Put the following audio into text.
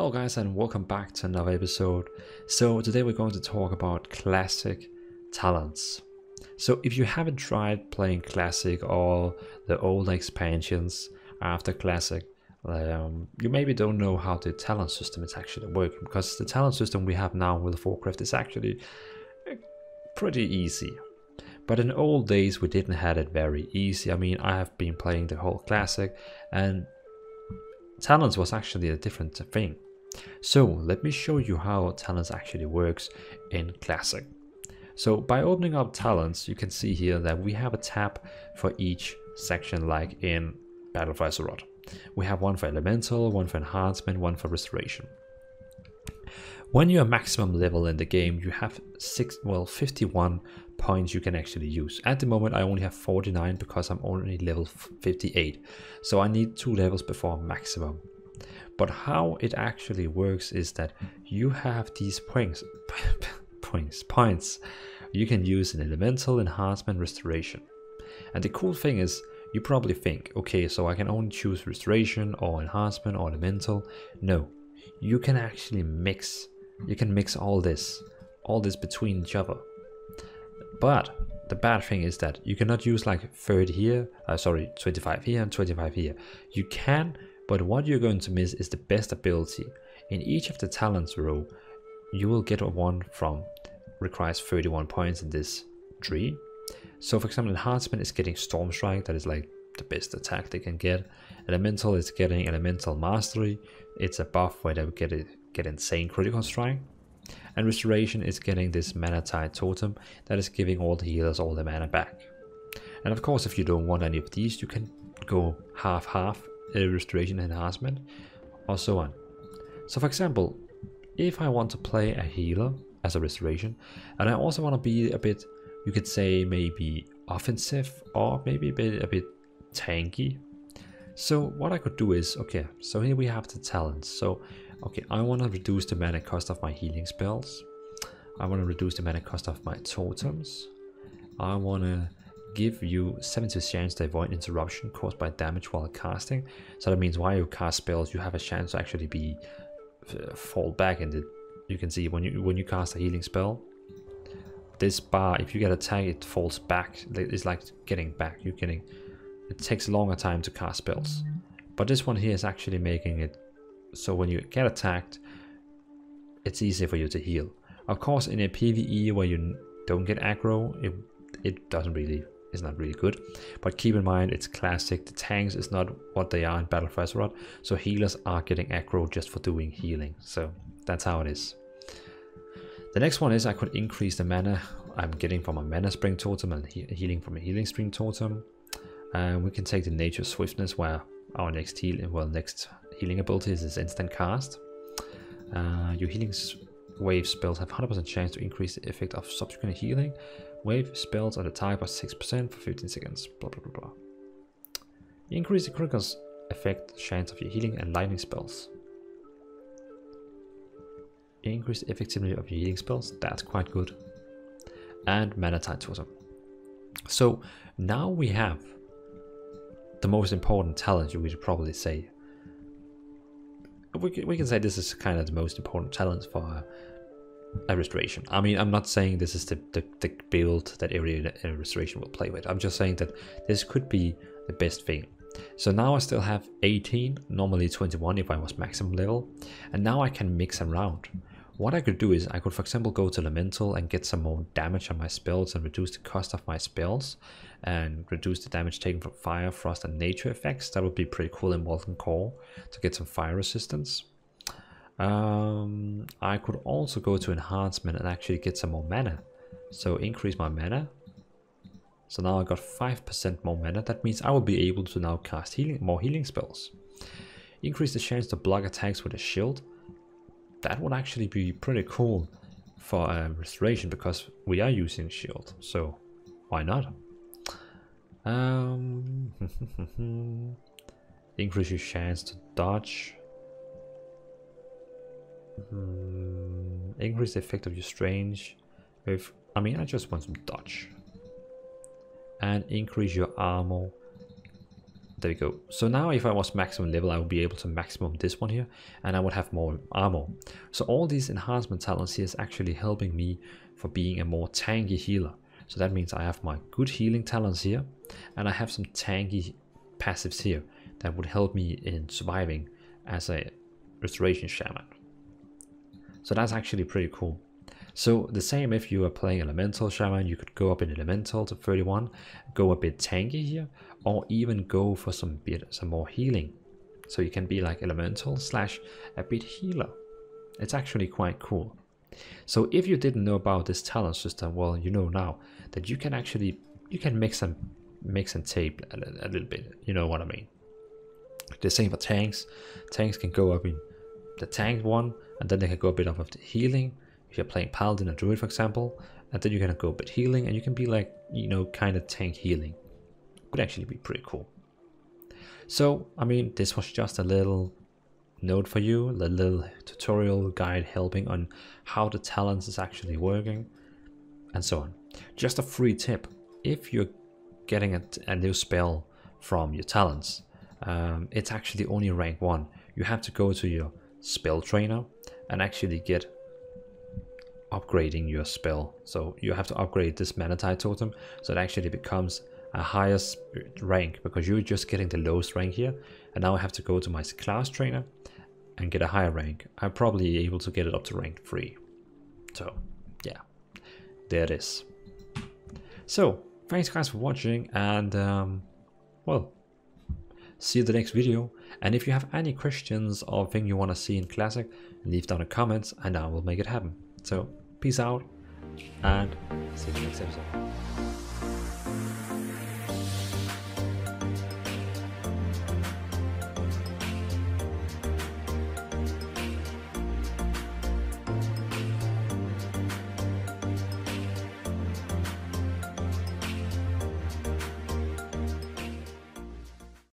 Hello guys and welcome back to another episode. So today we're going to talk about classic talents. So if you haven't tried playing classic or the old expansions after classic, um, you maybe don't know how the talent system is actually working because the talent system we have now with Warcraft is actually eh, pretty easy. But in old days we didn't have it very easy. I mean I have been playing the whole classic and talents was actually a different thing. So let me show you how talents actually works in classic. So by opening up talents, you can see here that we have a tab for each section like in Battle for Azeroth. We have one for elemental, one for enhancement, one for restoration. When you're maximum level in the game, you have six, well, 51 points you can actually use. At the moment, I only have 49 because I'm only level 58. So I need two levels before maximum. But how it actually works is that you have these points, points, points you can use in elemental, enhancement, restoration. And the cool thing is, you probably think, okay, so I can only choose restoration or enhancement or elemental. No, you can actually mix you can mix all this all this between each other but the bad thing is that you cannot use like 30 here uh, sorry 25 here and 25 here you can but what you're going to miss is the best ability. In each of the talents row you will get one from requires 31 points in this tree. So for example enhancement is getting Stormstrike. That is like the best attack they can get. Elemental is getting elemental mastery. It's a buff where they get get insane critical strike. And restoration is getting this mana tide totem that is giving all the healers all the mana back. And of course, if you don't want any of these, you can go half half a restoration enhancement or so on. So for example, if I want to play a healer as a restoration, and I also want to be a bit, you could say maybe offensive or maybe a bit, a bit tanky. So what I could do is, okay, so here we have the talents. So Okay, I want to reduce the mana cost of my healing spells. I want to reduce the mana cost of my totems. I want to give you 70 chance to avoid interruption caused by damage while casting. So that means while you cast spells, you have a chance to actually be uh, fall back and you can see when you when you cast a healing spell, this bar, if you get attacked, it falls back. It's like getting back. You're getting it takes a longer time to cast spells. But this one here is actually making it so when you get attacked, it's easy for you to heal. Of course, in a PvE where you don't get aggro, it, it doesn't really, it's not really good. But keep in mind, it's classic. The tanks is not what they are in Battle for Azeroth, so healers are getting aggro just for doing healing. So that's how it is. The next one is I could increase the mana I'm getting from a mana spring totem and he healing from a healing spring totem. And we can take the nature swiftness where our next heal, well, next healing abilities is instant cast. Uh, your healing wave spells have 100% chance to increase the effect of subsequent healing. Wave spells the type of 6% for 15 seconds. Blah blah blah blah. Increase the critical effect chance of your healing and lightning spells. Increase the effectiveness of your healing spells. That's quite good. And mana tide totem. So now we have the most important talent you would probably say we can, we can say this is kind of the most important talent for a restoration. I mean, I'm not saying this is the, the, the build that every restoration will play with. I'm just saying that this could be the best thing. So now I still have 18, normally 21 if I was maximum level, and now I can mix around. What I could do is I could for example go to Elemental and get some more damage on my spells and reduce the cost of my spells and reduce the damage taken from fire, frost and nature effects. That would be pretty cool in Molten Core to get some fire resistance. Um, I could also go to enhancement and actually get some more mana. So increase my mana. So now I got 5% more mana. That means I will be able to now cast healing, more healing spells. Increase the chance to block attacks with a shield that would actually be pretty cool for a restoration because we are using shield so why not um, increase your chance to dodge mm, increase the effect of your strange if I mean I just want some dodge and increase your armor there we go. So now if I was maximum level, I would be able to maximum this one here, and I would have more armor. So all these enhancement talents here is actually helping me for being a more tanky healer. So that means I have my good healing talents here, and I have some tanky passives here that would help me in surviving as a restoration shaman. So that's actually pretty cool. So the same if you are playing elemental shaman, you could go up in elemental to 31, go a bit tanky here, or even go for some bit some more healing. So you can be like elemental slash a bit healer. It's actually quite cool. So if you didn't know about this talent system, well, you know now that you can actually you can mix and mix and tape a, a little bit. You know what I mean? The same for tanks. Tanks can go up in the tank one, and then they can go a bit off of the healing. If you're playing paladin or druid, for example, and then you're gonna go a bit healing, and you can be like you know kind of tank healing. Could actually be pretty cool. So I mean, this was just a little note for you, a little tutorial guide helping on how the talents is actually working, and so on. Just a free tip: if you're getting a, a new spell from your talents, um, it's actually only rank one. You have to go to your spell trainer and actually get upgrading your spell. So you have to upgrade this Mana Tide totem so it actually becomes a higher rank because you're just getting the lowest rank here. And now I have to go to my class trainer and get a higher rank. I'm probably able to get it up to rank 3. So yeah, there it is. So thanks guys for watching and um, well, see you the next video. And if you have any questions or thing you want to see in Classic, leave down a comment and I will make it happen. So peace out and see you in the next episode.